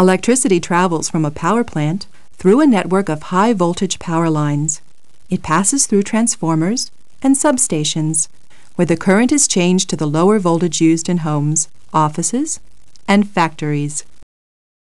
Electricity travels from a power plant through a network of high voltage power lines. It passes through transformers and substations where the current is changed to the lower voltage used in homes, offices, and factories.